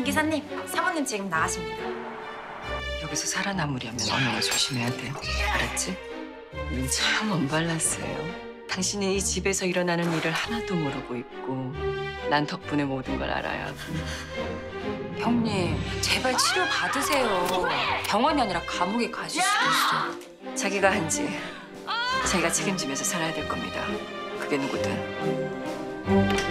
김 기사님, 사모님 지금 나가십니다. 여기서 살아남으려면 언어를 조심해야 돼. 알았지? 참 언발랐어요. 당신이 이 집에서 일어나는 일을 하나도 모르고 있고 난 덕분에 모든 걸 알아야 하고. 형님, 제발 치료 받으세요. 병원이 아니라 감옥에 가실 수도 있어요. 자기가 한 지 자기가 책임지면서 살아야 될 겁니다. 그게 누구든.